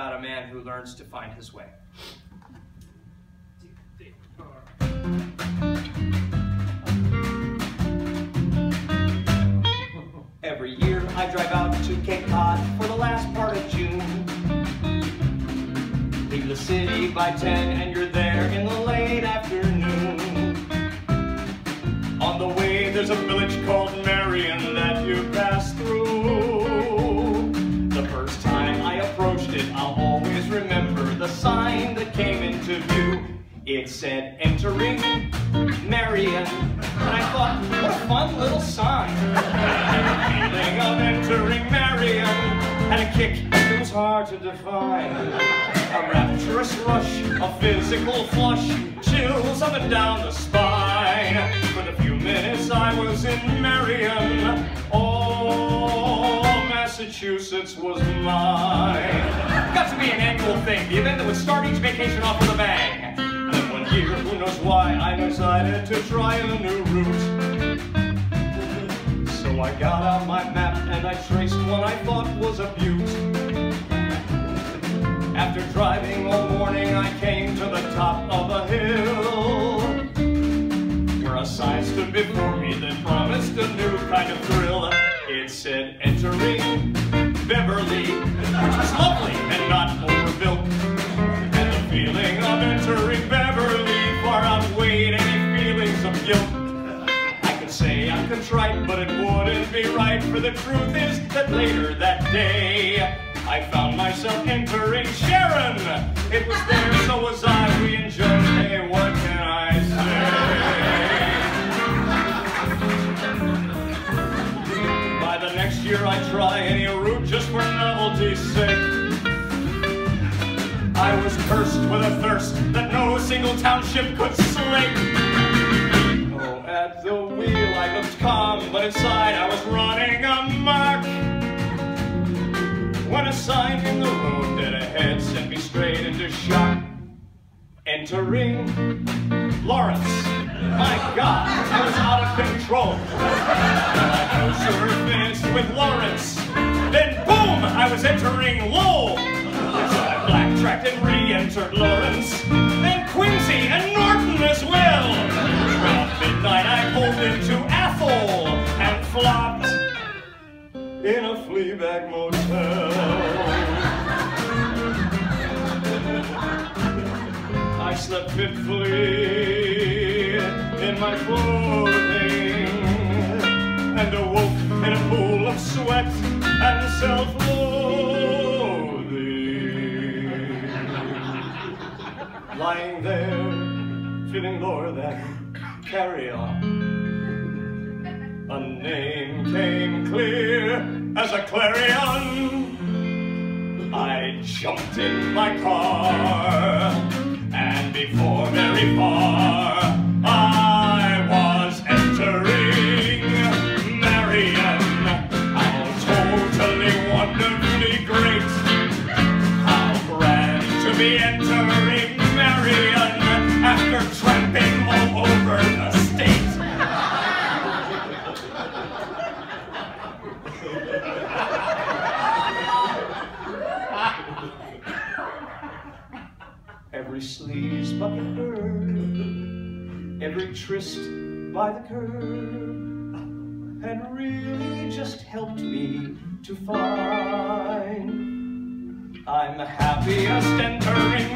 about a man who learns to find his way. Every year I drive out to Cape Cod for the last part of June. Leave the city by 10 and you're there in the late afternoon. On the way there's a village called Marion It said, entering Marion. And I thought, what a fun little sign. feeling of entering Marion had a kick that was hard to define. A rapturous rush, a physical flush, chills up and down the spine. For the few minutes I was in Marion, all Massachusetts was mine. Got to be an annual thing, the event that would start each vacation off with a bang. Knows why, I decided to try a new route. So I got out my map and I traced what I thought was a butte. After driving all morning, I came to the top of a hill. Where a sign stood before me that promised a new kind of thrill. It said, entering Beverly, which was lovely and not overbuilt. Say but it wouldn't be right, for the truth is that later that day, I found myself entering Sharon. It was there, so was I, we enjoyed, hey, what can I say? By the next year I'd try any route just for novelty's sake. I was cursed with a thirst that no single township could slake. At the wheel I looked calm, but inside I was running amok. When a sign in the road dead ahead sent me straight into shock. Entering Lawrence. My God, I was out of control. I finished with Lawrence, then boom, I was entering Lowell. So I blacktracked and re-entered Lawrence, then Quincy and Pulled into and flopped in a Fleabag motel. I slept fitfully in my clothing and awoke in a pool of sweat and self-loathing. Lying there, feeling lower than carry on. A name came clear as a clarion. I jumped in my car, and before very far, Every sleaze bucket bird, every tryst by the curb, and really just helped me to find I'm the happiest Marion.